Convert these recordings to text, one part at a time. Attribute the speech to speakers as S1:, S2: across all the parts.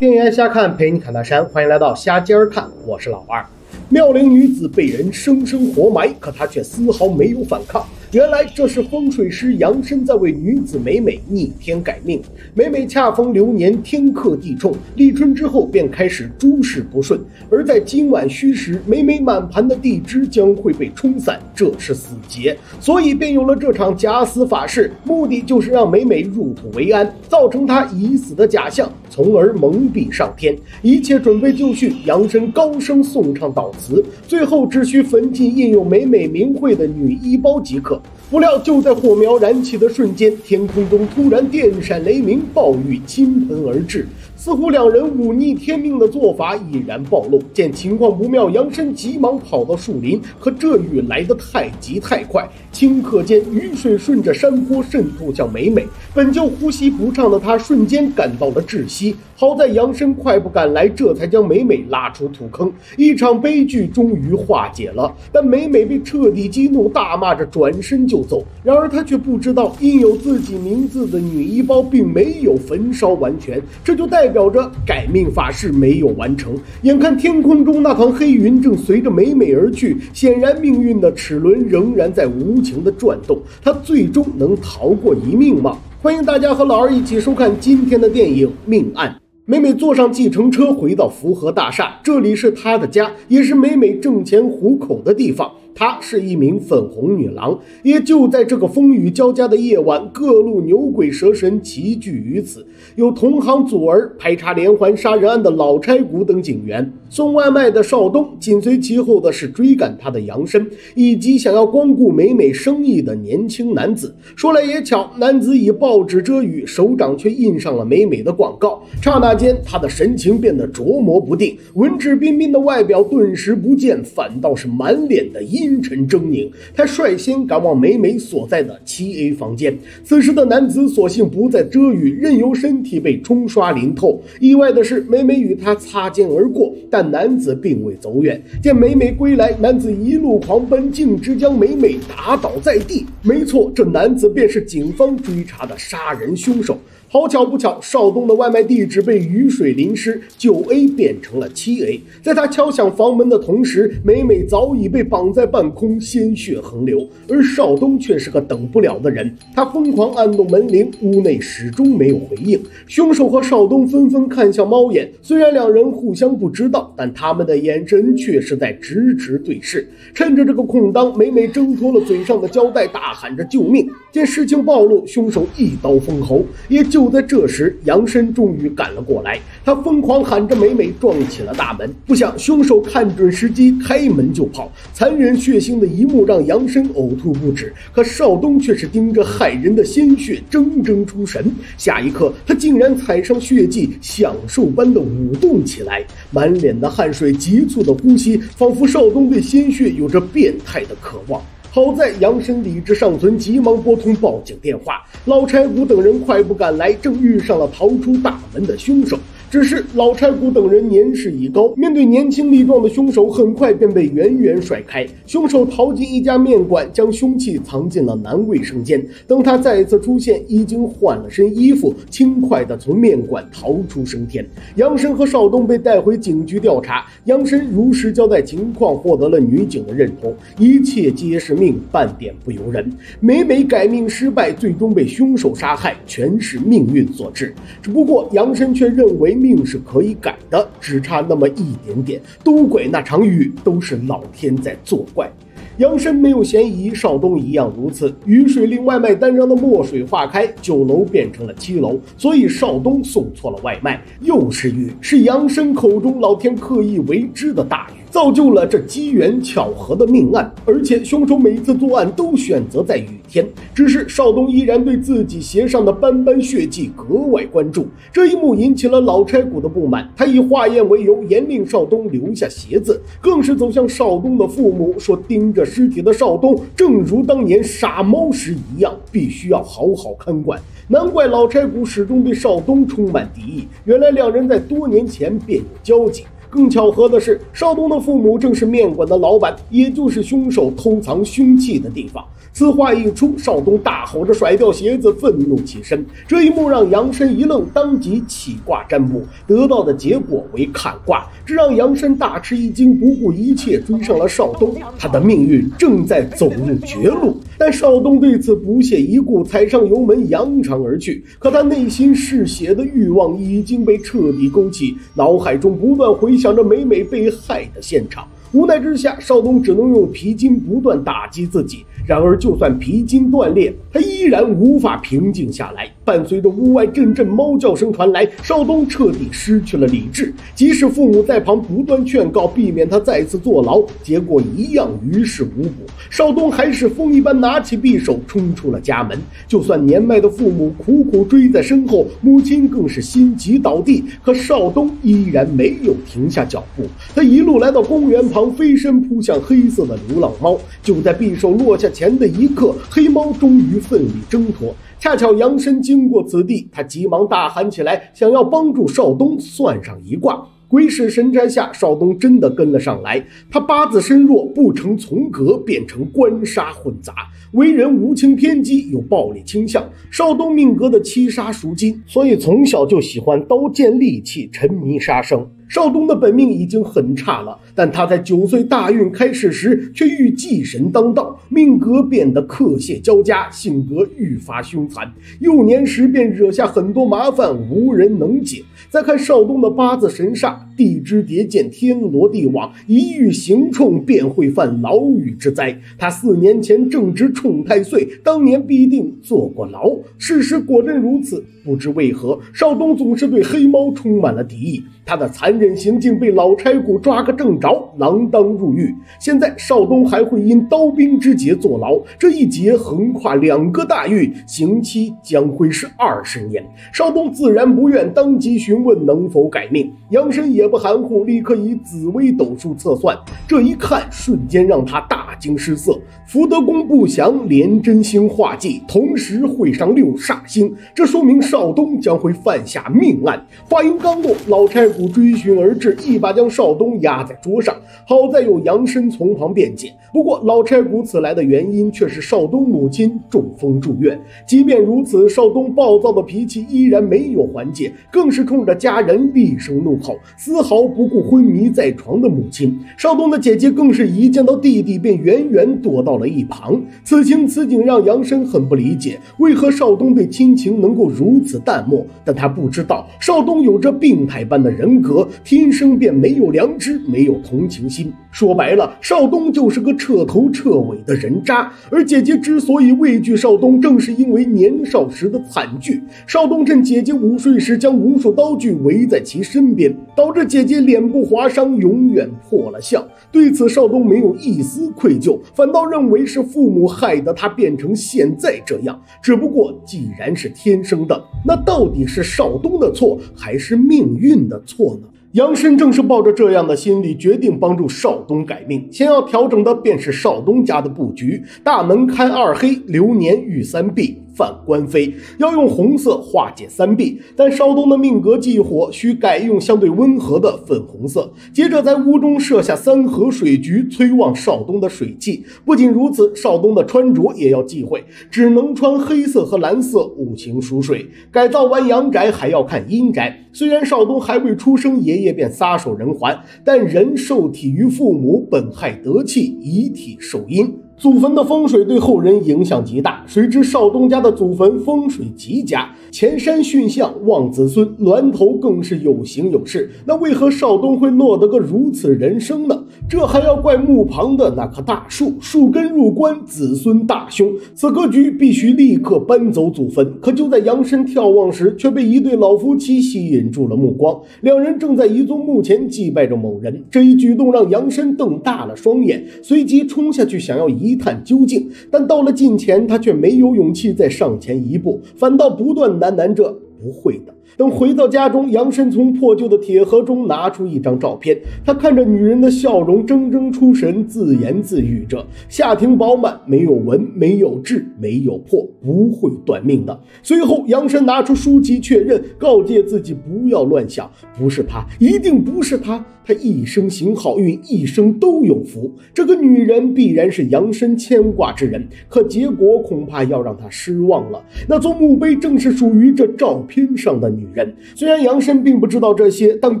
S1: 电影瞎看陪你侃大山，欢迎来到瞎尖儿看，我是老二。妙龄女子被人生生活埋，可她却丝毫没有反抗。原来这是风水师杨深在为女子美美逆天改命。美美恰逢流年天克地冲，立春之后便开始诸事不顺。而在今晚戌时，美美满盘的地支将会被冲散，这是死劫，所以便有了这场假死法事，目的就是让美美入土为安，造成她已死的假象，从而蒙蔽上天。一切准备就绪，杨申高声颂唱悼词，最后只需焚尽印有美美名讳的女衣包即可。不料，就在火苗燃起的瞬间，天空中突然电闪雷鸣，暴雨倾盆而至。似乎两人忤逆天命的做法已然暴露。见情况不妙，杨申急忙跑到树林，可这雨来得太急太快，顷刻间雨水顺着山坡渗透向美美。本就呼吸不畅的他，瞬间感到了窒息。好在杨申快步赶来，这才将美美拉出土坑。一场悲剧终于化解了，但美美被彻底激怒，大骂着转身就走。然而她却不知道，印有自己名字的女衣包并没有焚烧完全，这就代表着改命法事没有完成。眼看天空中那团黑云正随着美美而去，显然命运的齿轮仍然在无情的转动。她最终能逃过一命吗？欢迎大家和老二一起收看今天的电影《命案》。美美坐上计程车回到福和大厦，这里是她的家，也是美美挣钱糊口的地方。她是一名粉红女郎，也就在这个风雨交加的夜晚，各路牛鬼蛇神齐聚于此。有同行祖儿排查连环杀人案的老差骨等警员，送外卖的邵东，紧随其后的是追赶他的杨申，以及想要光顾美美生意的年轻男子。说来也巧，男子以报纸遮雨，手掌却印上了美美的广告。刹那间，他的神情变得琢磨不定，文质彬彬的外表顿时不见，反倒是满脸的。阴沉狰狞，他率先赶往美美所在的七 A 房间。此时的男子索性不再遮雨，任由身体被冲刷淋透。意外的是，美美与他擦肩而过，但男子并未走远。见美美归来，男子一路狂奔，径直将美美打倒在地。没错，这男子便是警方追查的杀人凶手。好巧不巧，邵东的外卖地址被雨水淋湿，九 A 变成了七 A。在他敲响房门的同时，美美早已被绑在半空，鲜血横流。而邵东却是个等不了的人，他疯狂按动门铃，屋内始终没有回应。凶手和邵东纷纷看向猫眼，虽然两人互相不知道，但他们的眼神却是在直直对视。趁着这个空当，美美挣脱了嘴上的胶带，大喊着救命。见事情暴露，凶手一刀封喉，也就。就在这时，杨申终于赶了过来。他疯狂喊着：“美美！”撞起了大门。不想凶手看准时机，开门就跑。残忍血腥的一幕让杨申呕吐不止。可邵东却是盯着骇人的鲜血，怔怔出神。下一刻，他竟然踩上血迹，享受般的舞动起来，满脸的汗水，急促的呼吸，仿佛邵东对鲜血有着变态的渴望。好在杨森理智尚存，急忙拨通报警电话。老柴谷等人快步赶来，正遇上了逃出大门的凶手。只是老差骨等人年事已高，面对年轻力壮的凶手，很快便被远远甩开。凶手逃进一家面馆，将凶器藏进了男卫生间。等他再次出现，已经换了身衣服，轻快地从面馆逃出升天。杨申和邵东被带回警局调查，杨申如实交代情况，获得了女警的认同。一切皆是命，半点不由人。每每改命失败，最终被凶手杀害，全是命运所致。只不过杨申却认为。命是可以改的，只差那么一点点。都怪那场雨，都是老天在作怪。杨深没有嫌疑，邵东一样如此。雨水令外卖单上的墨水化开，九楼变成了七楼，所以邵东送错了外卖。又是雨，是杨深口中老天刻意为之的大雨。造就了这机缘巧合的命案，而且凶手每次作案都选择在雨天。只是邵东依然对自己鞋上的斑斑血迹格外关注，这一幕引起了老差骨的不满。他以化验为由，严令邵东留下鞋子，更是走向邵东的父母，说：“盯着尸体的邵东，正如当年杀猫时一样，必须要好好看管。”难怪老差骨始终对邵东充满敌意，原来两人在多年前便有交集。更巧合的是，少东的父母正是面馆的老板，也就是凶手偷藏凶器的地方。此话一出，少东大吼着甩掉鞋子，愤怒起身。这一幕让杨深一愣，当即起卦占卜，得到的结果为坎卦，这让杨深大吃一惊，不顾一切追上了少东。他的命运正在走入绝路，但少东对此不屑一顾，踩上油门扬长而去。可他内心嗜血的欲望已经被彻底勾起，脑海中不断回想着美美被害的现场。无奈之下，少东只能用皮筋不断打击自己。然而，就算皮筋断裂，他依然无法平静下来。伴随着屋外阵阵猫叫声传来，少东彻底失去了理智。即使父母在旁不断劝告，避免他再次坐牢，结果一样于事无补。少东还是风一般拿起匕首冲出了家门。就算年迈的父母苦苦追在身后，母亲更是心急倒地，可少东依然没有停下脚步。他一路来到公园旁，飞身扑向黑色的流浪猫。就在匕首落下前的一刻，黑猫终于奋力挣脱。恰巧杨申经过此地，他急忙大喊起来，想要帮助少东算上一卦。鬼使神差下，少东真的跟了上来。他八字身弱，不成从格，变成官杀混杂，为人无情偏激，有暴力倾向。少东命格的七杀属金，所以从小就喜欢刀剑利器，沉迷杀生。少东的本命已经很差了，但他在九岁大运开始时却遇忌神当道，命格变得克泄交加，性格愈发凶残。幼年时便惹下很多麻烦，无人能解。再看少东的八字神煞，地支叠见天罗地网，一遇刑冲便会犯牢狱之灾。他四年前正值冲太岁，当年必定坐过牢。事实果真如此。不知为何，少东总是对黑猫充满了敌意。他的残忍行径被老差骨抓个正着，锒铛入狱。现在少东还会因刀兵之劫坐牢，这一劫横跨两个大狱，刑期将会是二十年。少东自然不愿，当即询问能否改命。杨申也不含糊，立刻以紫薇斗数测算。这一看，瞬间让他大惊失色。福德宫不祥，连真星化忌，同时会上六煞星，这说明。少东将会犯下命案。话音刚落，老差骨追寻而至，一把将少东压在桌上。好在有杨申从旁辩解。不过，老差骨此来的原因却是少东母亲中风住院。即便如此，少东暴躁的脾气依然没有缓解，更是冲着家人厉声怒吼，丝毫不顾昏迷在床的母亲。少东的姐姐更是一见到弟弟便远远躲到了一旁。此情此景让杨申很不理解，为何少东对亲情能够如？此淡漠，但他不知道少东有着病态般的人人格，天生便没有良知，没有同情心。说白了，少东就是个彻头彻尾的人渣。而姐姐之所以畏惧少东，正是因为年少时的惨剧。少东趁姐姐午睡时，将无数刀具围在其身边，导致姐姐脸部划伤，永远破了相。对此，少东没有一丝愧疚，反倒认为是父母害得他变成现在这样。只不过，既然是天生的，那到底是少东的错，还是命运的错错呢？杨深正是抱着这样的心理，决定帮助少东改命。先要调整的便是少东家的布局：大门开二黑，流年遇三碧。犯官非要用红色化解三弊，但少东的命格忌火，需改用相对温和的粉红色。接着在屋中设下三合水局，催旺少东的水气。不仅如此，少东的穿着也要忌讳，只能穿黑色和蓝色，五行属水。改造完阳宅还要看阴宅。虽然少东还未出生，也爷便撒手人寰，但人受体于父母，本害得气，遗体受阴。祖坟的风水对后人影响极大，谁知少东家的祖坟风水极佳，前山巽象旺子孙，峦头更是有形有势。那为何少东会落得个如此人生呢？这还要怪墓旁的那棵大树，树根入关，子孙大凶。此格局必须立刻搬走祖坟。可就在杨深眺望时，却被一对老夫妻吸引住了目光。两人正在一座墓前祭拜着某人，这一举动让杨深瞪大了双眼，随即冲下去想要。一探究竟，但到了近前，他却没有勇气再上前一步，反倒不断喃喃着：“不会的。”等回到家中，杨深从破旧的铁盒中拿出一张照片，他看着女人的笑容，怔怔出神，自言自语着：“下庭饱满，没有纹，没有痣，没有破，不会短命的。”随后，杨深拿出书籍确认，告诫自己不要乱想，不是他，一定不是他。他一生行好运，一生都有福。这个女人必然是杨深牵挂之人，可结果恐怕要让他失望了。那座墓碑正是属于这照片上的女人。虽然杨申并不知道这些，但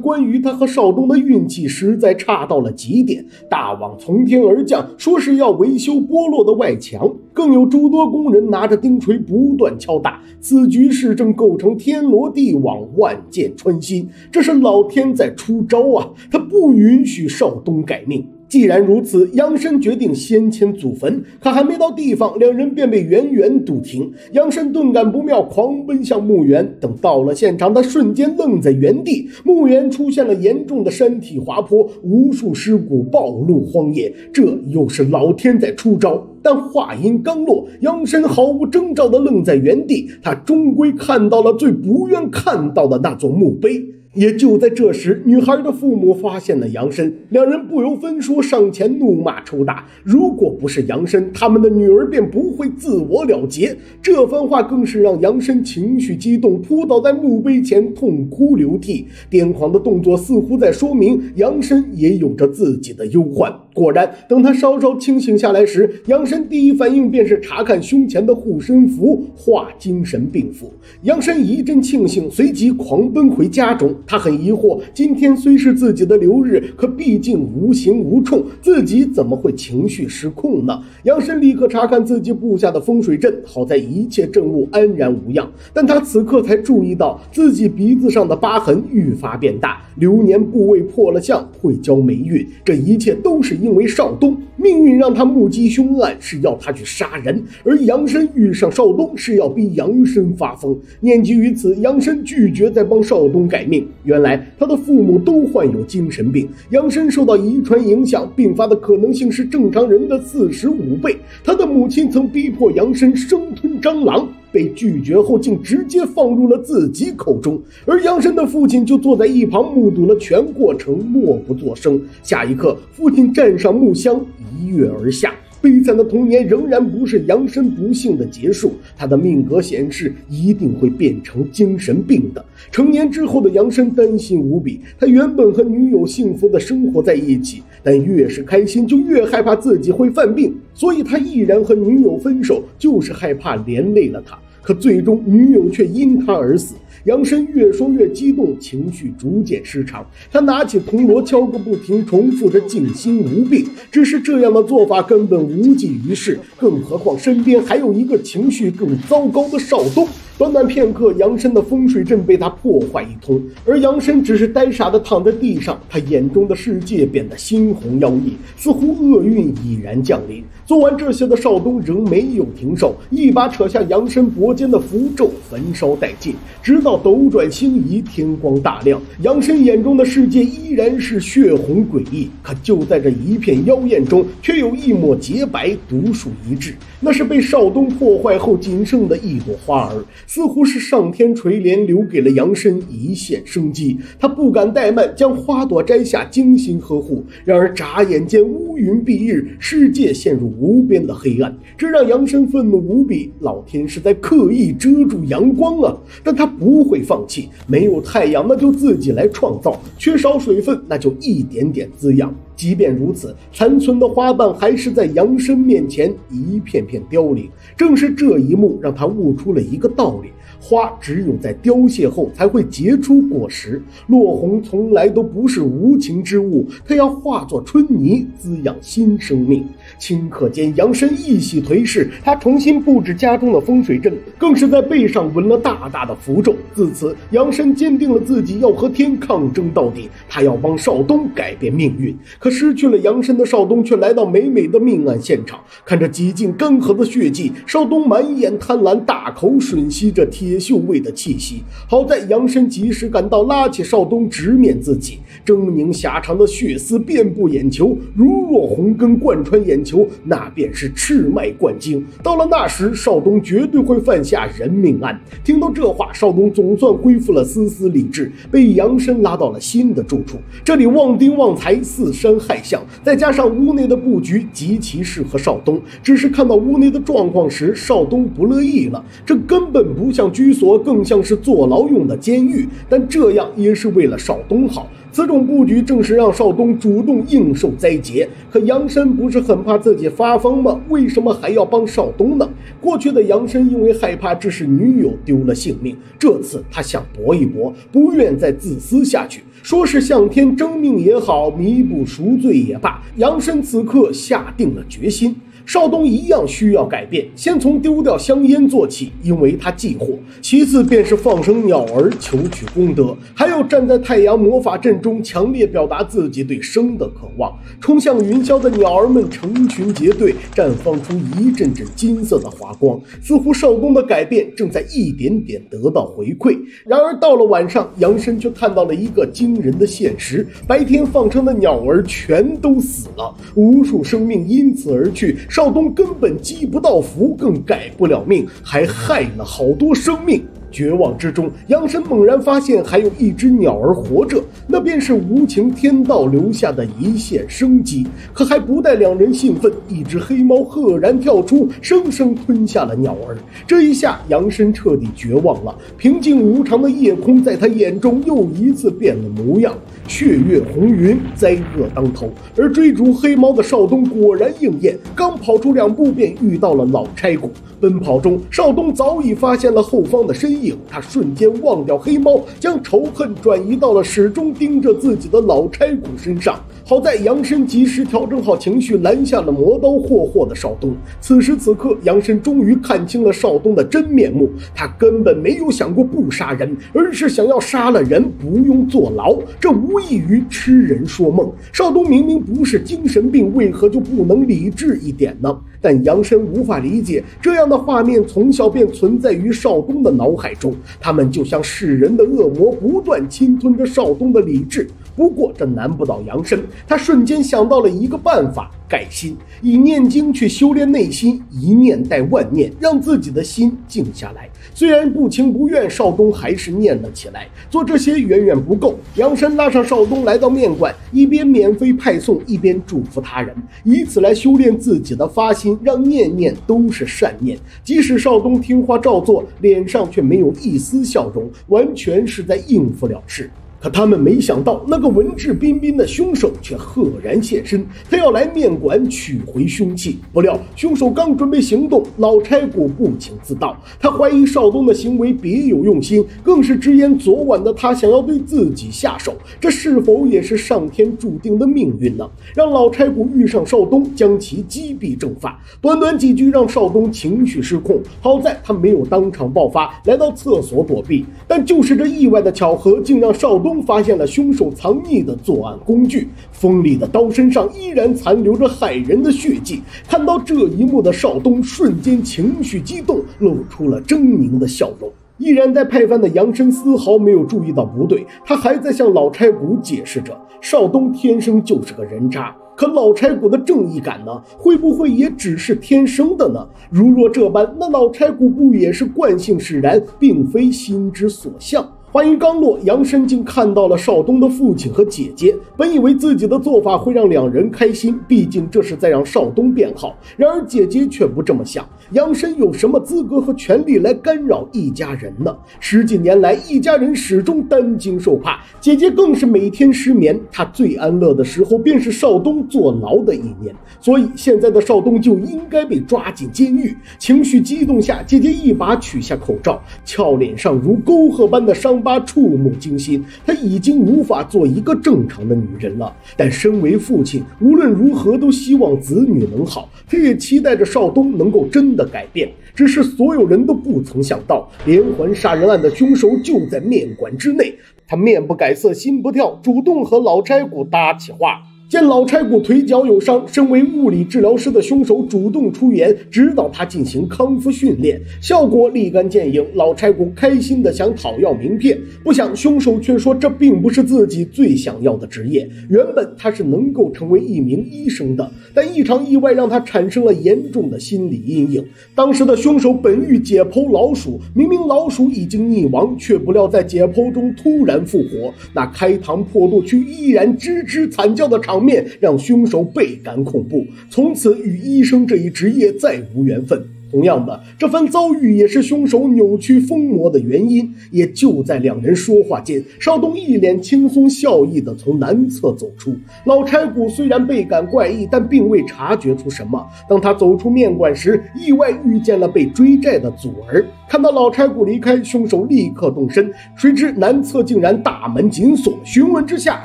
S1: 关于他和少东的运气实在差到了极点。大网从天而降，说是要维修剥落的外墙，更有诸多工人拿着钉锤不断敲打。此局势正构成天罗地网，万箭穿心。这是老天在出招啊！他不允许少东改命。既然如此，杨申决定先迁祖坟。可还没到地方，两人便被远远堵停。杨申顿感不妙，狂奔向墓园。等到了现场，他瞬间愣在原地。墓园出现了严重的山体滑坡，无数尸骨暴露荒野。这又是老天在出招。但话音刚落，杨申毫无征兆地愣在原地。他终归看到了最不愿看到的那座墓碑。也就在这时，女孩的父母发现了杨申，两人不由分说上前怒骂抽打。如果不是杨申，他们的女儿便不会自我了结。这番话更是让杨申情绪激动，扑倒在墓碑前痛哭流涕，癫狂的动作似乎在说明杨申也有着自己的忧患。果然，等他稍稍清醒下来时，杨申第一反应便是查看胸前的护身符，画精神病符。杨申一阵庆幸，随即狂奔回家中。他很疑惑，今天虽是自己的流日，可毕竟无形无冲，自己怎么会情绪失控呢？杨申立刻查看自己布下的风水阵，好在一切证物安然无恙。但他此刻才注意到自己鼻子上的疤痕愈发变大，流年部位破了相，会交霉运。这一切都是因为少东，命运让他目击凶案，是要他去杀人；而杨深遇上少东，是要逼杨深发疯。念及于此，杨深拒绝再帮少东改命。原来他的父母都患有精神病，杨深受到遗传影响，并发的可能性是正常人的四十五倍。他的母亲曾逼迫杨深生吞蟑螂，被拒绝后竟直接放入了自己口中，而杨申的父亲就坐在一旁目睹了全过程，默不作声。下一刻，父亲站上木箱，一跃而下。悲惨的童年仍然不是杨申不幸的结束，他的命格显示一定会变成精神病的。成年之后的杨申担心无比，他原本和女友幸福的生活在一起，但越是开心就越害怕自己会犯病，所以他毅然和女友分手，就是害怕连累了他。可最终女友却因他而死。杨申越说越激动，情绪逐渐失常。他拿起铜锣敲个不停，重复着“静心无病”。只是这样的做法根本无济于事，更何况身边还有一个情绪更糟糕的少东。短短片刻，杨深的风水阵被他破坏一通，而杨深只是呆傻地躺在地上，他眼中的世界变得猩红妖异，似乎厄运已然降临。做完这些的少东仍没有停手，一把扯下杨深脖间的符咒，焚烧殆尽，直到斗转星移，天光大亮，杨深眼中的世界依然是血红诡异。可就在这一片妖艳中，却有一抹洁白，独树一帜，那是被少东破坏后仅剩的一朵花儿。似乎是上天垂怜，留给了杨申一线生机。他不敢怠慢，将花朵摘下，精心呵护。然而眨眼间，乌云蔽日，世界陷入无边的黑暗。这让杨申愤怒无比。老天是在刻意遮住阳光啊！但他不会放弃。没有太阳，那就自己来创造；缺少水分，那就一点点滋养。即便如此，残存的花瓣还是在杨森面前一片片凋零。正是这一幕，让他悟出了一个道理。花只有在凋谢后才会结出果实，落红从来都不是无情之物，它要化作春泥滋养新生命。顷刻间，杨深一洗颓势，他重新布置家中的风水阵，更是在背上纹了大大的符咒。自此，杨深坚定了自己要和天抗争到底，他要帮少东改变命运。可失去了杨深的少东却来到美美的命案现场，看着几近干涸的血迹，少东满眼贪婪，大口吮吸着贴。铁锈味的气息。好在杨深及时赶到，拉起少东直面自己，狰狞狭长的血丝遍布眼球，如若红根贯穿眼球，那便是赤脉贯经。到了那时，少东绝对会犯下人命案。听到这话，少东总算恢复了丝丝理智，被杨深拉到了新的住处。这里旺丁旺财，四山害相，再加上屋内的布局极其适合少东。只是看到屋内的状况时，少东不乐意了。这根本不像居所，更像是坐牢用的监狱。但这样也是为了少东好。此种布局正是让少东主动应受灾劫。可杨深不是很怕自己发疯吗？为什么还要帮少东呢？过去的杨深因为害怕致使女友丢了性命，这次他想搏一搏，不愿再自私下去。说是向天争命也好，弥补赎罪也罢，杨深此刻下定了决心。少东一样需要改变，先从丢掉香烟做起，因为他忌火；其次便是放生鸟儿，求取功德；还有站在太阳魔法阵中，强烈表达自己对生的渴望。冲向云霄的鸟儿们成群结队，绽放出一阵阵金色的华光，似乎少东的改变正在一点点得到回馈。然而到了晚上，杨深却看到了一个惊人的现实：白天放生的鸟儿全都死了，无数生命因此而去。少东根本积不到福，更改不了命，还害了好多生命。绝望之中，杨深猛然发现还有一只鸟儿活着，那便是无情天道留下的一线生机。可还不待两人兴奋，一只黑猫赫然跳出，生生吞下了鸟儿。这一下，杨深彻底绝望了。平静无常的夜空在他眼中又一次变了模样，血月红云，灾厄当头。而追逐黑猫的少东果然应验，刚跑出两步，便遇到了老差骨。奔跑中，少东早已发现了后方的身影，他瞬间忘掉黑猫，将仇恨转移到了始终盯着自己的老差骨身上。好在杨深及时调整好情绪，拦下了磨刀霍霍的少东。此时此刻，杨深终于看清了少东的真面目，他根本没有想过不杀人，而是想要杀了人不用坐牢，这无异于痴人说梦。少东明明不是精神病，为何就不能理智一点呢？但杨深无法理解，这样的画面从小便存在于少东的脑海中，他们就像世人的恶魔，不断侵吞着少东的理智。不过这难不倒杨深，他瞬间想到了一个办法。改心，以念经去修炼内心，一念带万念，让自己的心静下来。虽然不情不愿，少东还是念了起来。做这些远远不够，杨深拉上少东来到面馆，一边免费派送，一边祝福他人，以此来修炼自己的发心，让念念都是善念。即使少东听话照做，脸上却没有一丝笑容，完全是在应付了事。可他们没想到，那个文质彬彬的凶手却赫然现身。他要来面馆取回凶器，不料凶手刚准备行动，老差骨不请自到。他怀疑少东的行为别有用心，更是直言昨晚的他想要对自己下手。这是否也是上天注定的命运呢？让老差骨遇上少东，将其击毙正法。短短几句，让少东情绪失控。好在他没有当场爆发，来到厕所躲避。但就是这意外的巧合，竟让少东。发现了凶手藏匿的作案工具，锋利的刀身上依然残留着骇人的血迹。看到这一幕的少东瞬间情绪激动，露出了狰狞的笑容。依然在派饭的杨深丝毫没有注意到不对，他还在向老差骨解释着：少东天生就是个人渣。可老差骨的正义感呢？会不会也只是天生的呢？如若这般，那老差骨不也是惯性使然，并非心之所向？话音刚落，杨深竟看到了少东的父亲和姐姐。本以为自己的做法会让两人开心，毕竟这是在让少东变好。然而姐姐却不这么想。杨深有什么资格和权利来干扰一家人呢？十几年来，一家人始终担惊受怕，姐姐更是每天失眠。她最安乐的时候，便是少东坐牢的一年。所以现在的少东就应该被抓进监狱。情绪激动下，姐姐一把取下口罩，俏脸上如沟壑般的伤。巴触目惊心，她已经无法做一个正常的女人了。但身为父亲，无论如何都希望子女能好。他也期待着少东能够真的改变。只是所有人都不曾想到，连环杀人案的凶手就在面馆之内。他面不改色，心不跳，主动和老差骨搭起话。见老拆骨腿脚有伤，身为物理治疗师的凶手主动出言，指导他进行康复训练，效果立竿见影。老拆骨开心的想讨要名片，不想凶手却说这并不是自己最想要的职业。原本他是能够成为一名医生的，但一场意外让他产生了严重的心理阴影。当时的凶手本欲解剖老鼠，明明老鼠已经溺亡，却不料在解剖中突然复活，那开膛破肚却依然吱吱惨叫的场。面让凶手倍感恐怖，从此与医生这一职业再无缘分。同样的，这番遭遇也是凶手扭曲疯魔的原因。也就在两人说话间，邵东一脸轻松笑意地从南侧走出。老柴骨虽然倍感怪异，但并未察觉出什么。当他走出面馆时，意外遇见了被追债的祖儿。看到老柴骨离开，凶手立刻动身，谁知南侧竟然大门紧锁。询问之下，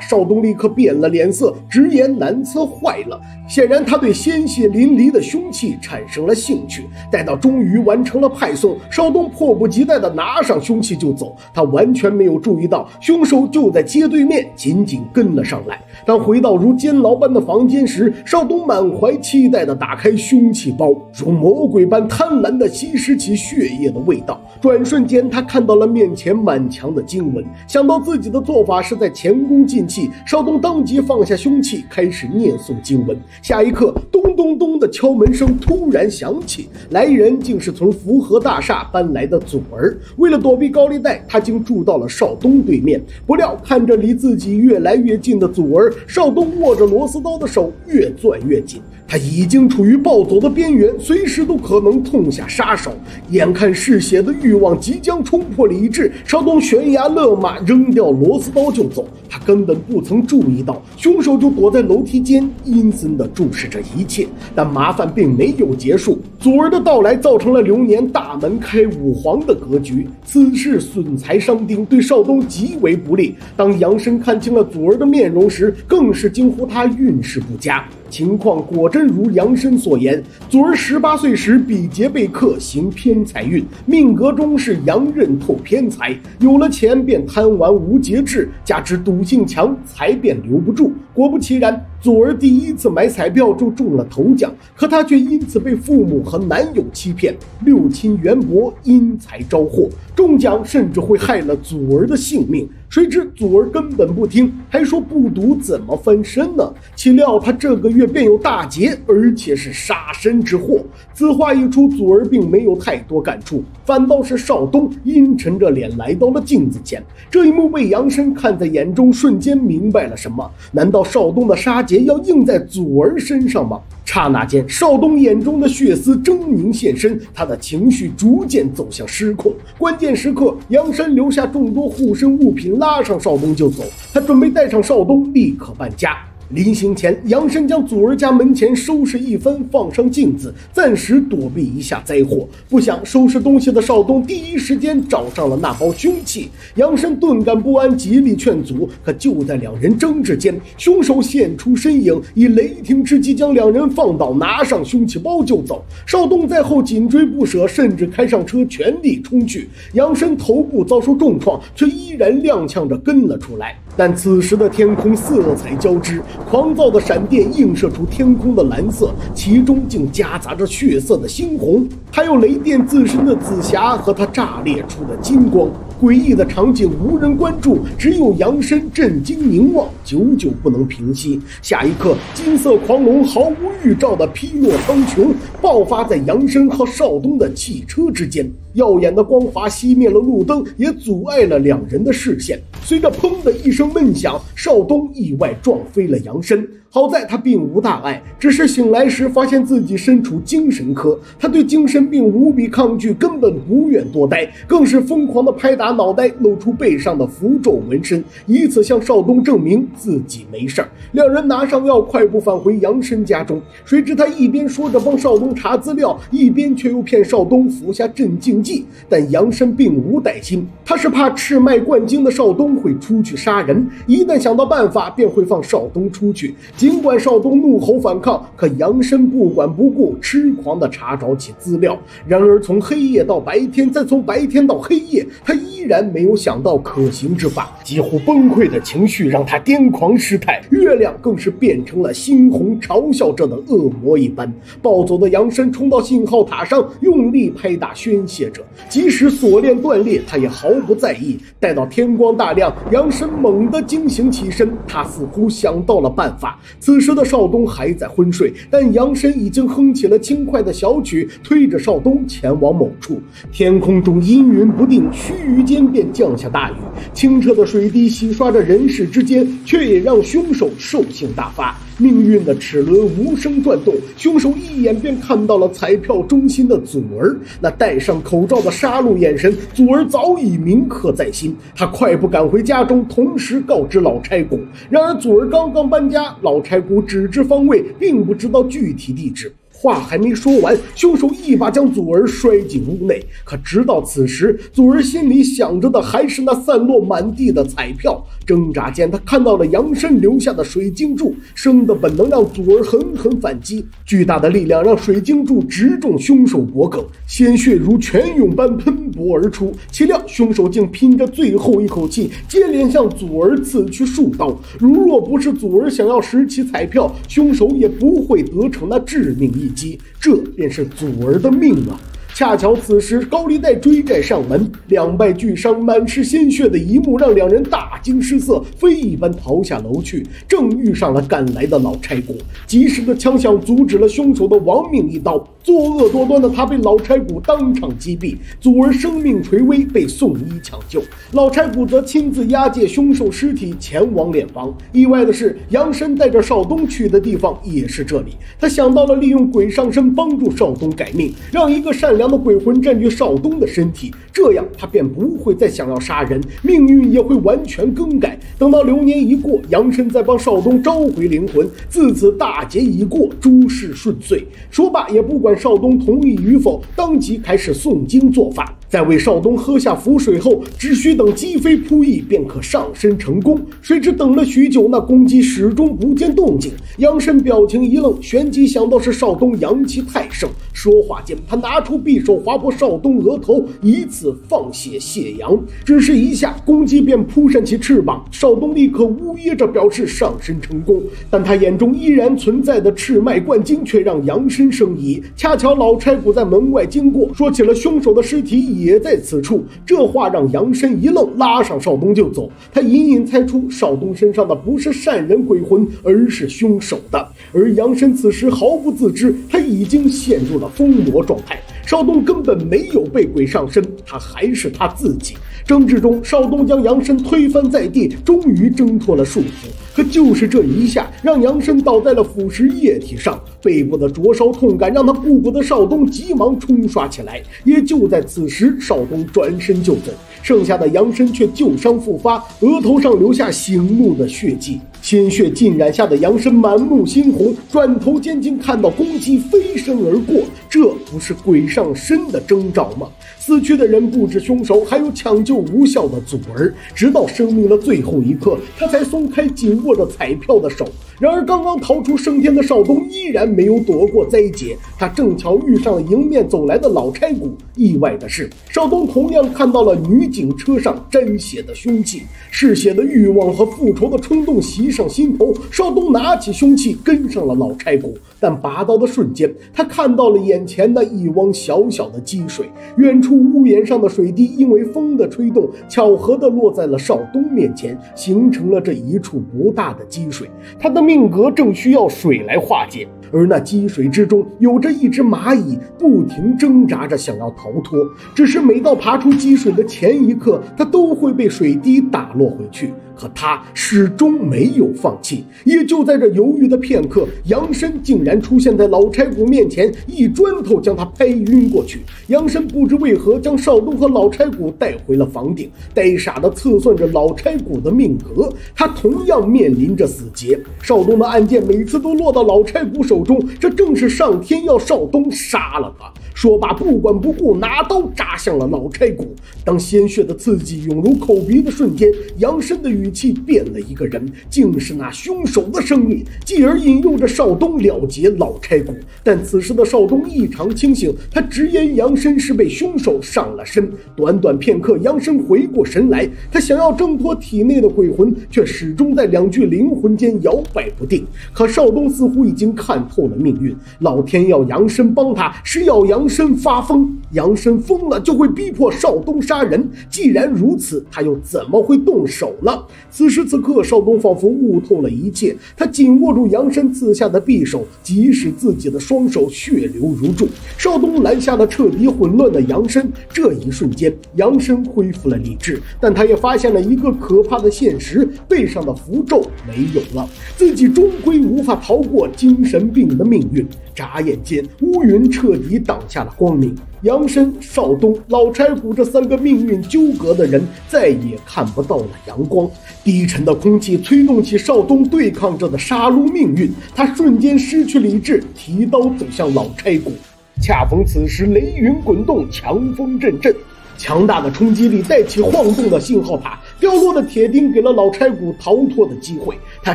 S1: 邵东立刻变了脸色，直言南侧坏了。显然，他对鲜血淋漓的凶器产生了兴趣。待到终于完成了派送，邵东迫不及待地拿上凶器就走。他完全没有注意到凶手就在街对面，紧紧跟了上来。当回到如监牢般的房间时，邵东满怀期待地打开凶器包，如魔鬼般贪婪地吸食起血液的味。味道。转瞬间，他看到了面前满墙的经文，想到自己的做法是在前功尽弃，邵东当即放下凶器，开始念诵经文。下一刻，咚咚咚的敲门声突然响起，来人竟是从福和大厦搬来的祖儿。为了躲避高利贷，他竟住到了邵东对面。不料，看着离自己越来越近的祖儿，邵东握着螺丝刀的手越攥越紧。他已经处于暴走的边缘，随时都可能痛下杀手。眼看嗜血的欲望即将冲破理智，邵东悬崖勒马，扔掉螺丝刀就走。他根本不曾注意到，凶手就躲在楼梯间，阴森地注视着一切。但麻烦并没有结束，祖儿的到来造成了流年大门开五黄的格局。此事损财伤丁，对邵东极为不利。当杨生看清了祖儿的面容时，更是惊呼他运势不佳。情况果真如杨深所言，祖儿十八岁时比劫被克，行偏财运，命格中是阳刃透偏财，有了钱便贪玩无节制，加之赌性强，财便留不住。果不其然。祖儿第一次买彩票就中了头奖，可她却因此被父母和男友欺骗，六亲缘薄，因财招祸。中奖甚至会害了祖儿的性命，谁知祖儿根本不听，还说不赌怎么翻身呢？岂料他这个月便有大劫，而且是杀身之祸。此话一出，祖儿并没有太多感触，反倒是邵东阴沉着脸来到了镜子前。这一幕被杨生看在眼中，瞬间明白了什么？难道邵东的杀结？要印在祖儿身上吗？刹那间，邵东眼中的血丝狰狞现身，他的情绪逐渐走向失控。关键时刻，杨山留下众多护身物品，拉上邵东就走。他准备带上邵东，立刻搬家。临行前，杨生将祖儿家门前收拾一番，放上镜子，暂时躲避一下灾祸。不想收拾东西的邵东第一时间找上了那包凶器，杨生顿感不安，极力劝阻。可就在两人争执间，凶手现出身影，以雷霆之击将两人放倒，拿上凶器包就走。邵东在后紧追不舍，甚至开上车全力冲去。杨生头部遭受重创，却依然踉跄着跟了出来。但此时的天空色彩交织。狂躁的闪电映射出天空的蓝色，其中竟夹杂着血色的猩红，还有雷电自身的紫霞和它炸裂出的金光。诡异的场景无人关注，只有杨深震惊凝望，久久不能平息。下一刻，金色狂龙毫无预兆地劈落苍穹，爆发在杨深和邵东的汽车之间。耀眼的光华熄灭了路灯，也阻碍了两人的视线。随着“砰”的一声闷响，邵东意外撞飞了杨深。好在他并无大碍，只是醒来时发现自己身处精神科。他对精神病无比抗拒，根本不愿多待，更是疯狂地拍打脑袋，露出背上的符咒纹身，以此向邵东证明自己没事儿。两人拿上药，快步返回杨深家中。谁知他一边说着帮邵东查资料，一边却又骗邵东服下镇静剂。但杨深并无歹心，他是怕赤脉灌精的邵东会出去杀人，一旦想到办法，便会放邵东出去。尽管邵东怒吼反抗，可杨深不管不顾，痴狂地查找起资料。然而从黑夜到白天，再从白天到黑夜，他依然没有想到可行之法，几乎崩溃的情绪让他癫狂失态。月亮更是变成了猩红嘲笑着的恶魔一般。暴走的杨深冲到信号塔上，用力拍打，宣泄着。即使锁链断裂，他也毫不在意。待到天光大亮，杨深猛地惊醒起身，他似乎想到了办法。此时的少东还在昏睡，但杨深已经哼起了轻快的小曲，推着少东前往某处。天空中阴云不定，须臾间便降下大雨。清澈的水滴洗刷着人世之间，却也让凶手兽性大发。命运的齿轮无声转动，凶手一眼便看到了彩票中心的祖儿，那戴上口罩的杀戮眼神，祖儿早已铭刻在心。他快步赶回家中，同时告知老差骨。然而祖儿刚刚搬家，老差骨只知方位，并不知道具体地址。话还没说完，凶手一把将祖儿摔进屋内。可直到此时，祖儿心里想着的还是那散落满地的彩票。挣扎间，他看到了杨深留下的水晶柱，生的本能让祖儿狠狠反击。巨大的力量让水晶柱直中凶手脖颈，鲜血如泉涌般喷薄而出。岂料凶手竟拼着最后一口气，接连向祖儿刺去数刀。如若不是祖儿想要拾起彩票，凶手也不会得逞那致命一击。这便是祖儿的命啊！恰巧此时高利贷追债上门，两败俱伤、满是鲜血的一幕让两人大惊失色，飞一般逃下楼去。正遇上了赶来的老差骨，及时的枪响阻止了凶手的亡命一刀。作恶多端的他被老差骨当场击毙，祖儿生命垂危，被送医抢救。老差骨则亲自押解凶手尸体前往殓房。意外的是，杨深带着少东去的地方也是这里。他想到了利用鬼上身帮助少东改命，让一个善良。的鬼魂占据少东的身体，这样他便不会再想要杀人，命运也会完全更改。等到流年一过，杨深再帮少东召回灵魂，自此大劫已过，诸事顺遂。说罢，也不管少东同意与否，当即开始诵经做法。在为少东喝下符水后，只需等鸡飞扑翼便可上身成功。谁知等了许久，那公鸡始终不见动静。杨深表情一愣，旋即想到是少东阳气太盛。说话间，他拿出一手划破少东额头，以此放血泄阳。只是一下，公鸡便扑扇起翅膀。少东立刻呜咽着表示上身成功，但他眼中依然存在的赤脉贯经却让杨深生疑。恰巧老差骨在门外经过，说起了凶手的尸体。也在此处，这话让杨深一愣，拉上少东就走。他隐隐猜出少东身上的不是善人鬼魂，而是凶手的。而杨深此时毫不自知，他已经陷入了疯魔状态。少东根本没有被鬼上身，他还是他自己。争执中，少东将杨深推翻在地，终于挣脱了束缚。可就是这一下，让杨深倒在了腐蚀液体上，背部的灼烧痛感让他顾不顾的少东急忙冲刷起来。也就在此时，少东转身就走，剩下的杨深却旧伤复发，额头上留下醒目的血迹。鲜血浸染下的杨深满目猩红，转头间竟看到公鸡飞身而过，这不是鬼上身的征兆吗？死去的人不止凶手，还有抢救无效的祖儿。直到生命的最后一刻，他才松开紧握着彩票的手。然而，刚刚逃出升天的少东依然没有躲过灾劫，他正巧遇上了迎面走来的老差骨。意外的是，少东同样看到了女警车上沾血的凶器，嗜血的欲望和复仇的冲动袭上心头。少东拿起凶器跟上了老差骨，但拔刀的瞬间，他看到了眼前的一汪小小的积水。远处屋檐上的水滴因为风的吹动，巧合地落在了少东面前，形成了这一处不大的积水。他的。命格正需要水来化解，而那积水之中有着一只蚂蚁，不停挣扎着想要逃脱。只是每到爬出积水的前一刻，它都会被水滴打落回去。可他始终没有放弃。也就在这犹豫的片刻，杨深竟然出现在老差骨面前，一砖头将他拍晕过去。杨深不知为何将少东和老差骨带回了房顶，呆傻地测算着老差骨的命格。他同样面临着死劫。少东的案件每次都落到老差骨手中，这正是上天要少东杀了他。说罢，不管不顾，拿刀扎向了老差骨。当鲜血的刺激涌入口鼻的瞬间，杨深的语。语气变了一个人，竟是那凶手的声音，继而引诱着少东了结老拆骨。但此时的少东异常清醒，他直言杨深是被凶手上了身。短短片刻，杨深回过神来，他想要挣脱体内的鬼魂，却始终在两具灵魂间摇摆不定。可少东似乎已经看透了命运，老天要杨深帮他，是要杨深发疯。杨深疯了，就会逼迫少东杀人。既然如此，他又怎么会动手呢？此时此刻，少东仿佛悟透了一切，他紧握住杨深刺下的匕首，即使自己的双手血流如注。少东拦下了彻底混乱的杨深，这一瞬间，杨深恢复了理智，但他也发现了一个可怕的现实：背上的符咒没有了，自己终归无法逃过精神病的命运。眨眼间，乌云彻底挡下了光明。杨深、少东、老柴骨这三个命运纠葛的人再也看不到了阳光。低沉的空气催动起少东对抗着的杀戮命运，他瞬间失去理智，提刀走向老差骨。恰逢此时，雷云滚动，强风阵阵，强大的冲击力带起晃动的信号塔，掉落的铁钉给了老差骨逃脱的机会。他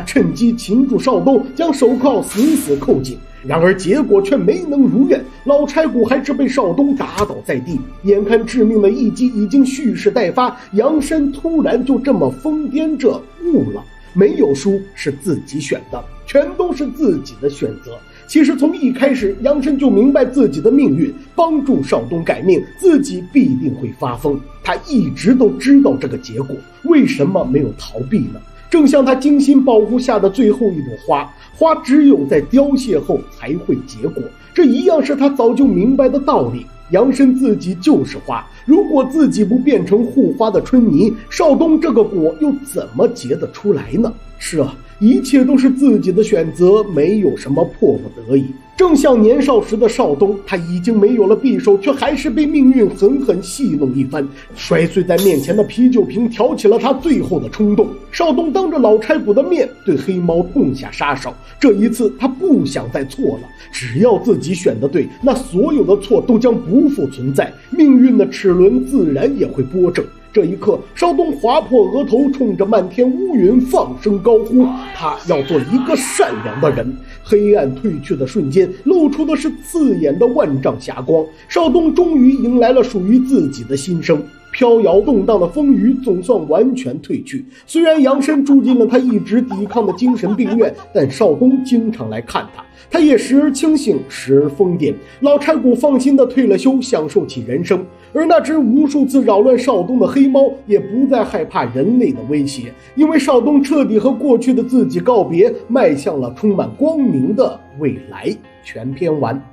S1: 趁机擒住少东，将手铐死死扣紧。然而结果却没能如愿，老差骨还是被少东打倒在地。眼看致命的一击已经蓄势待发，杨深突然就这么疯癫着悟了：没有输是自己选的，全都是自己的选择。其实从一开始，杨深就明白自己的命运，帮助少东改命，自己必定会发疯。他一直都知道这个结果，为什么没有逃避呢？正像他精心保护下的最后一朵花。花只有在凋谢后才会结果，这一样是他早就明白的道理。杨深自己就是花，如果自己不变成护花的春泥，少东这个果又怎么结得出来呢？是啊，一切都是自己的选择，没有什么迫不得已。正像年少时的少东，他已经没有了匕首，却还是被命运狠狠戏弄一番。摔碎在面前的啤酒瓶挑起了他最后的冲动。少东当着老差骨的面对黑猫痛下杀手，这一次他不想再错了。只要自己选的对，那所有的错都将不复存在，命运的齿轮自然也会拨正。这一刻，少东划破额头，冲着漫天乌云放声高呼：“他要做一个善良的人。”黑暗褪去的瞬间，露出的是刺眼的万丈霞光。少东终于迎来了属于自己的新生。飘摇动荡的风雨总算完全褪去。虽然杨深住进了他一直抵抗的精神病院，但少东经常来看他，他也时而清醒，时而疯癫。老柴骨放心的退了休，享受起人生。而那只无数次扰乱少东的黑猫，也不再害怕人类的威胁，因为少东彻底和过去的自己告别，迈向了充满光明的未来。全篇完。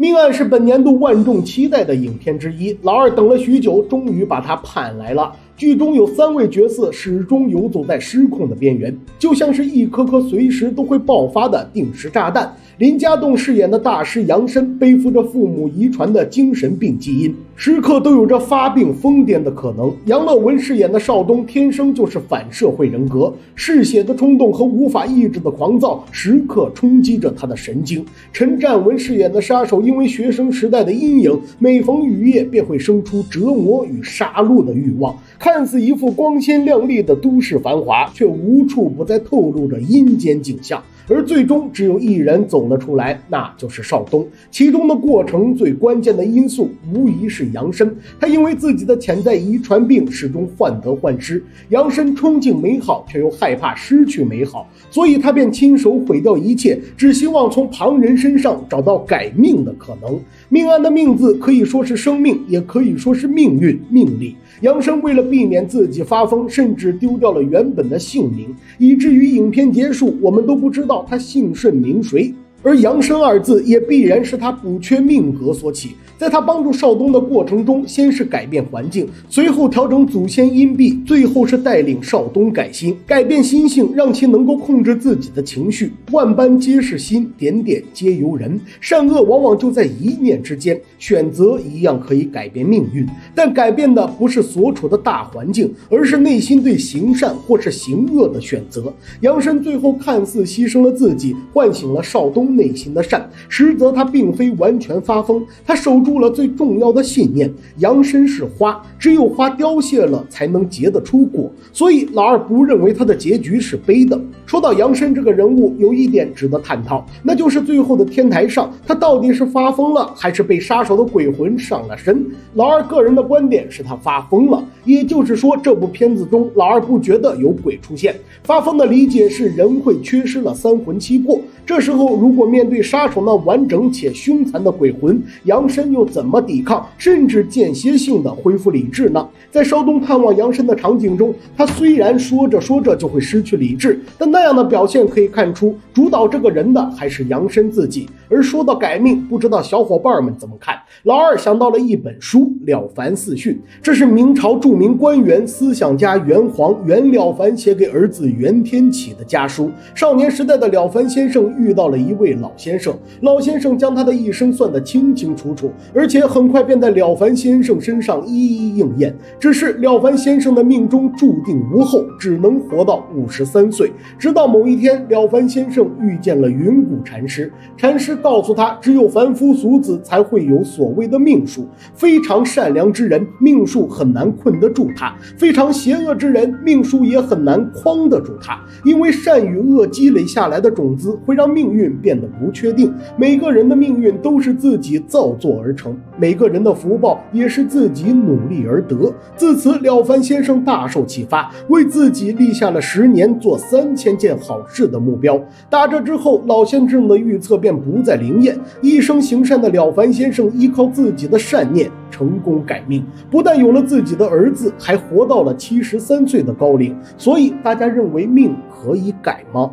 S1: 命案是本年度万众期待的影片之一，老二等了许久，终于把他盼来了。剧中有三位角色始终游走在失控的边缘，就像是一颗颗随时都会爆发的定时炸弹。林家栋饰演的大师杨森背负着父母遗传的精神病基因，时刻都有着发病疯癫的可能。杨乐文饰演的少东天生就是反社会人格，嗜血的冲动和无法抑制的狂躁时刻冲击着他的神经。陈占文饰演的杀手因为学生时代的阴影，每逢雨夜便会生出折磨与杀戮的欲望。看似一副光鲜亮丽的都市繁华，却无处不在透露着阴间景象。而最终只有一人走了出来，那就是少东。其中的过程最关键的因素无疑是杨深，他因为自己的潜在遗传病始终患得患失。杨深憧憬美好，却又害怕失去美好，所以他便亲手毁掉一切，只希望从旁人身上找到改命的可能。命案的命字可以说是生命，也可以说是命运、命理。杨生为了避免自己发疯，甚至丢掉了原本的姓名，以至于影片结束，我们都不知道他姓甚名谁。而杨生二字也必然是他补缺命格所起。在他帮助少东的过程中，先是改变环境，随后调整祖先阴币，最后是带领少东改心，改变心性，让其能够控制自己的情绪。万般皆是心，点点皆由人。善恶往往就在一念之间，选择一样可以改变命运，但改变的不是所处的大环境，而是内心对行善或是行恶的选择。杨深最后看似牺牲了自己，唤醒了少东。内心的善，实则他并非完全发疯，他守住了最重要的信念：杨深是花，只有花凋谢了，才能结得出果。所以老二不认为他的结局是悲的。说到杨深这个人物，有一点值得探讨，那就是最后的天台上，他到底是发疯了，还是被杀手的鬼魂上了身？老二个人的观点是他发疯了，也就是说，这部片子中老二不觉得有鬼出现。发疯的理解是人会缺失了三魂七魄，这时候如果面对杀手那完整且凶残的鬼魂，杨深又怎么抵抗，甚至间歇性的恢复理智呢？在邵东探望杨深的场景中，他虽然说着说着就会失去理智，但那样的表现可以看出，主导这个人的还是杨深自己。而说到改命，不知道小伙伴们怎么看？老二想到了一本书《了凡四训》，这是明朝著名官员、思想家袁黄袁了凡写给儿子袁天启的家书。少年时代的了凡先生遇到了一位老先生，老先生将他的一生算得清清楚楚，而且很快便在了凡先生身上一一应验。只是了凡先生的命中注定无后，只能活到五十三岁。直到某一天，了凡先生遇见了云谷禅师，禅师。告诉他，只有凡夫俗子才会有所谓的命数。非常善良之人，命数很难困得住他；非常邪恶之人，命数也很难框得住他。因为善与恶积累下来的种子，会让命运变得不确定。每个人的命运都是自己造作而成，每个人的福报也是自己努力而得。自此，了凡先生大受启发，为自己立下了十年做三千件好事的目标。打这之后，老先生的预测便不。再灵验，一生行善的了凡先生依靠自己的善念成功改命，不但有了自己的儿子，还活到了七十三岁的高龄。所以大家认为命可以改吗？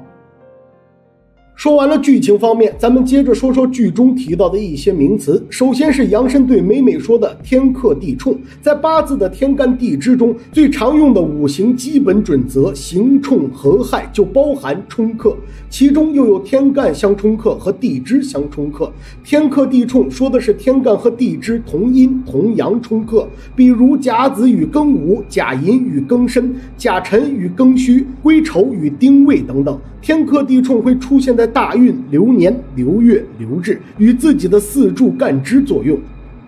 S1: 说完了剧情方面，咱们接着说说剧中提到的一些名词。首先是杨深对美美说的“天克地冲”。在八字的天干地支中，最常用的五行基本准则“刑冲合害”就包含冲克，其中又有天干相冲克和地支相冲克。天克地冲说的是天干和地支同阴同阳冲克，比如甲子与庚午、甲寅与庚申、甲辰与庚戌、癸丑与丁未等等。天克地冲会出现在大运、流年、流月、流日与自己的四柱干支作用。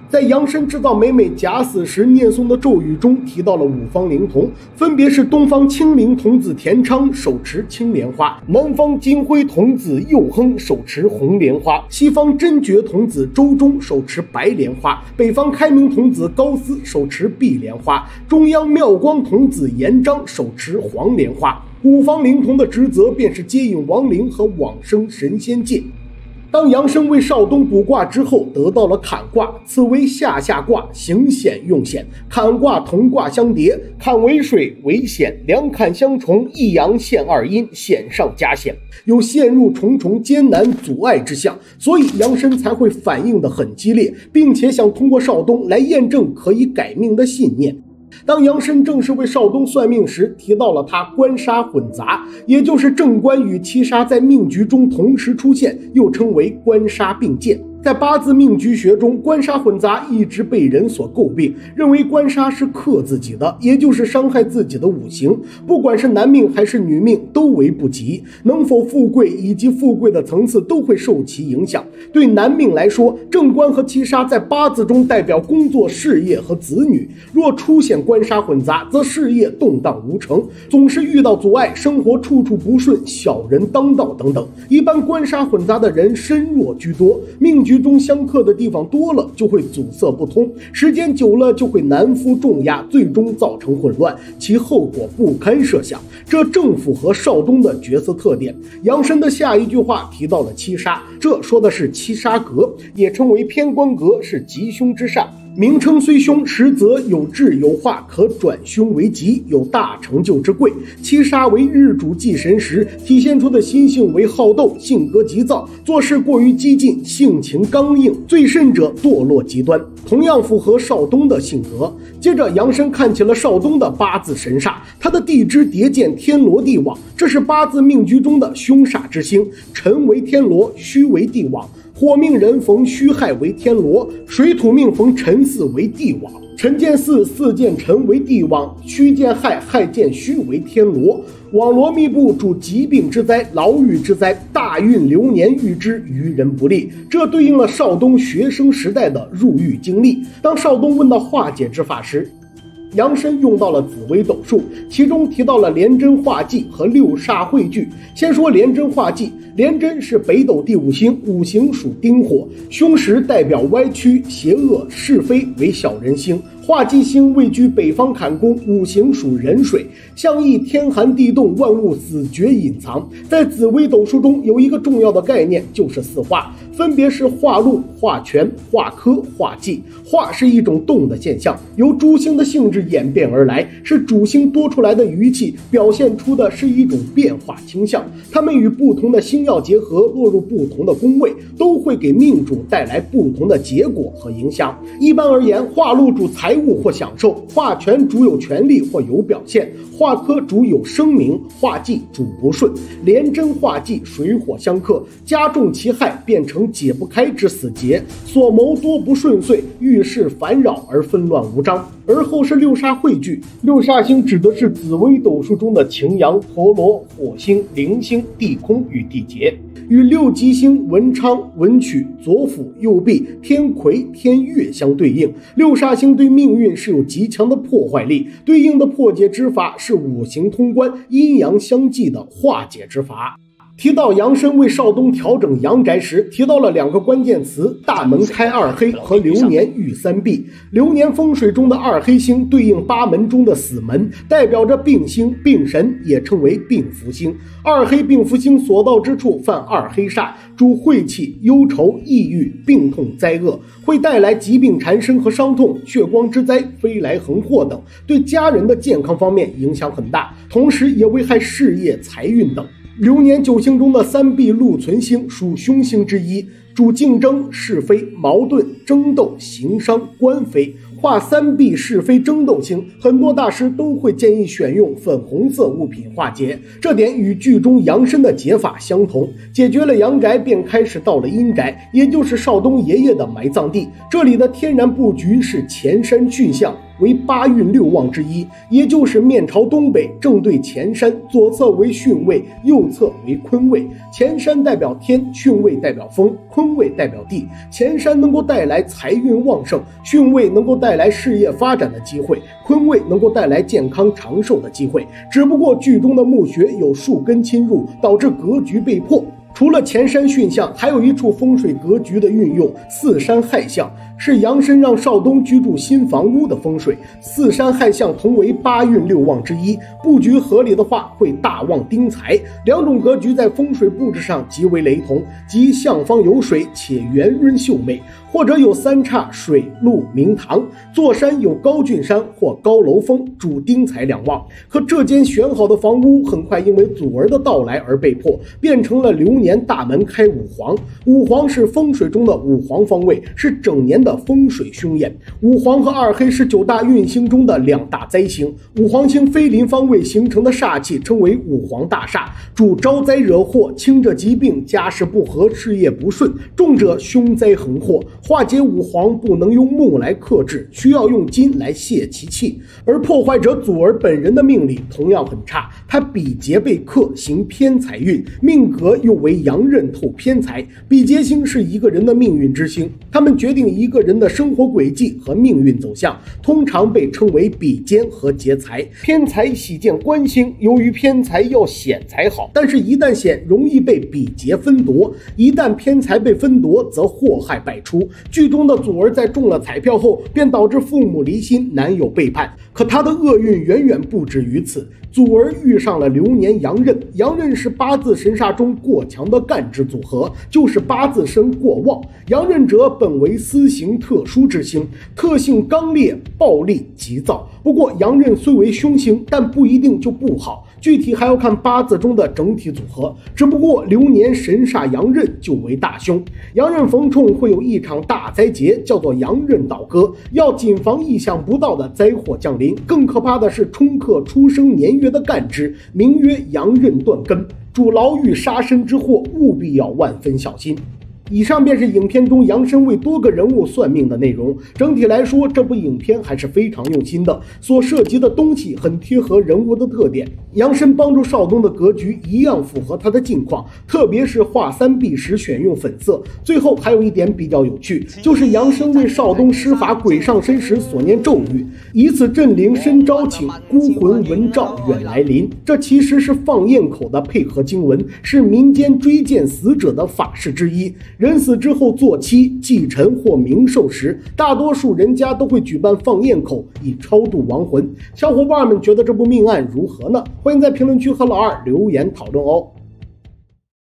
S1: 在杨深制造美美假死时念诵的咒语中提到了五方灵童，分别是东方青灵童子田昌手持青莲花，南方金辉童子佑亨手持红莲花，西方真觉童子周忠手持白莲花，北方开明童子高思手持碧莲花，中央妙光童子严章手持黄莲花。五方灵童的职责便是接引亡灵和往生神仙界。当杨生为少东卜卦之后，得到了坎卦，此为下下卦，行险用险。坎卦同卦相叠，坎为水为险，两坎相重，一阳陷二阴，险上加险，有陷入重重艰难阻碍之象，所以杨生才会反应的很激烈，并且想通过少东来验证可以改命的信念。当杨深正式为少东算命时，提到了他官杀混杂，也就是正官与七杀在命局中同时出现，又称为官杀并见。在八字命局学中，官杀混杂一直被人所诟病，认为官杀是克自己的，也就是伤害自己的五行。不管是男命还是女命，都为不吉。能否富贵以及富贵的层次都会受其影响。对男命来说，正官和七杀在八字中代表工作、事业和子女。若出现官杀混杂，则事业动荡无成，总是遇到阻碍，生活处处不顺，小人当道等等。一般官杀混杂的人身弱居多，命。局中相克的地方多了，就会阻塞不通，时间久了就会难负重压，最终造成混乱，其后果不堪设想。这正符合少东的角色特点。杨深的下一句话提到了七杀，这说的是七杀格，也称为偏官格，是吉凶之煞。名称虽凶，实则有智有化，可转凶为吉，有大成就之贵。七杀为日主忌神时，体现出的心性为好斗，性格急躁，做事过于激进，性情刚硬，最甚者堕落极端。同样符合少东的性格。接着，杨生看起了少东的八字神煞，他的地支叠见天罗地网，这是八字命局中的凶煞之星。辰为天罗，戌为地网。火命人逢戌亥为天罗，水土命逢辰巳为地网。辰见巳，巳见辰为地网；戌见亥，亥见戌为天罗。网罗密布，主疾病之灾、牢狱之灾。大运流年遇之，于人不利。这对应了少东学生时代的入狱经历。当少东问到化解之法时，杨申用到了紫微斗数，其中提到了廉贞化忌和六煞汇聚。先说廉贞化忌，廉贞是北斗第五星，五行属丁火，凶时代表歪曲、邪恶、是非，为小人星。化忌星位居北方坎宫，五行属壬水，象意天寒地冻，万物死绝隐藏。在紫微斗数中，有一个重要的概念，就是四化，分别是化禄、化权、化科、化忌。化是一种动的现象，由诸星的性质演变而来，是主星多出来的余气，表现出的是一种变化倾向。它们与不同的星耀结合，落入不同的宫位，都会给命主带来不同的结果和影响。一般而言，化禄主财。物或享受，化权主有权利或有表现，化科主有声名，化忌主不顺，连贞化忌，水火相克，加重其害，变成解不开之死结，所谋多不顺遂，遇事烦扰而纷乱无章。而后是六煞汇聚，六煞星指的是紫微斗数中的擎羊、陀罗、火星、铃星、地空与地劫，与六吉星文昌、文曲、左辅、右弼、天魁、天月相对应。六煞星对命运是有极强的破坏力，对应的破解之法是五行通关、阴阳相济的化解之法。提到杨申为少东调整阳宅时，提到了两个关键词：大门开二黑和流年遇三弊。流年风水中的二黑星对应八门中的死门，代表着病星、病神，也称为病符星。二黑病符星所到之处犯二黑煞，主晦气、忧愁、抑郁、病痛、灾厄，会带来疾病缠身和伤痛、血光之灾、飞来横祸等，对家人的健康方面影响很大，同时也危害事业、财运等。流年九星中的三碧禄存星属凶星之一，主竞争、是非、矛盾、争斗、行商、官非。化三碧是非争斗星，很多大师都会建议选用粉红色物品化解，这点与剧中杨申的解法相同。解决了阳宅，便开始到了阴宅，也就是少东爷爷的埋葬地。这里的天然布局是前山巽向。为八运六旺之一，也就是面朝东北，正对前山，左侧为巽位，右侧为坤位。前山代表天，巽位代表风，坤位代表地。前山能够带来财运旺盛，巽位能够带来事业发展的机会，坤位能够带来健康长寿的机会。只不过剧中的墓穴有树根侵入，导致格局被破。除了前山巽向，还有一处风水格局的运用，四山亥向。是杨申让少东居住新房屋的风水，四山亥相同为八运六旺之一，布局合理的话会大旺丁财。两种格局在风水布置上极为雷同，即向方有水且圆润秀美，或者有三岔水陆明堂，座山有高峻山或高楼峰，主丁财两旺。可这间选好的房屋很快因为祖儿的到来而被迫变成了流年年大门开五黄。五黄是风水中的五黄方位，是整年。的风水凶焰，五黄和二黑是九大运星中的两大灾星。五黄星飞临方位形成的煞气称为五黄大煞，主招灾惹祸，轻者疾病、家事不和、事业不顺，重者凶灾横祸。化解五黄不能用木来克制，需要用金来泄其气。而破坏者祖儿本人的命理同样很差，他比劫被克，行偏财运，命格又为阳刃透偏财。比劫星是一个人的命运之星，他们决定一个。人的生活轨迹和命运走向，通常被称为比肩和劫财。偏财喜见官星，由于偏财要显才好，但是一旦显，容易被比劫分夺。一旦偏财被分夺，则祸害百出。剧中的祖儿在中了彩票后，便导致父母离心，男友背叛。可他的厄运远远不止于此。祖儿遇上了流年羊刃，羊刃是八字神煞中过强的干支组合，就是八字身过旺。阳刃者本为私行特殊之星，特性刚烈、暴力、急躁。不过阳刃虽为凶星，但不一定就不好，具体还要看八字中的整体组合。只不过流年神煞阳刃就为大凶，阳刃逢冲会有一场大灾劫，叫做阳刃倒戈，要谨防意想不到的灾祸降临。更可怕的是冲克出生年月。的干支名曰阳刃断根，主牢狱杀身之祸，务必要万分小心。以上便是影片中杨申为多个人物算命的内容。整体来说，这部影片还是非常用心的，所涉及的东西很贴合人物的特点。杨生帮助少东的格局一样符合他的境况，特别是画三 B 时选用粉色。最后还有一点比较有趣，就是杨生为少东施法鬼上身时所念咒语，以此镇灵身招请孤魂闻召远来临。这其实是放焰口的配合经文，是民间追荐死者的法事之一。人死之后做妻祭辰或冥寿时，大多数人家都会举办放焰口，以超度亡魂。小伙伴们觉得这部命案如何呢？欢迎在评论区和老二留言讨论哦。